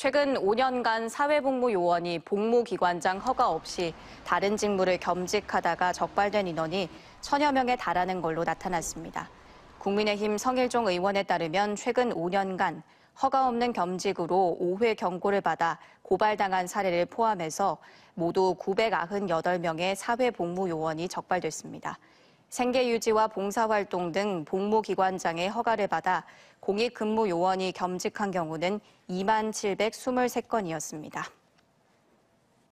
최근 5년간 사회복무 요원이 복무기관장 허가 없이 다른 직무를 겸직하다가 적발된 인원이 천여 명에 달하는 걸로 나타났습니다. 국민의힘 성일종 의원에 따르면 최근 5년간 허가 없는 겸직으로 5회 경고를 받아 고발당한 사례를 포함해서 모두 998명의 사회복무 요원이 적발됐습니다. 생계 유지와 봉사활동 등 복무기관장의 허가를 받아 공익근무 요원이 겸직한 경우는 2만 723건이었습니다.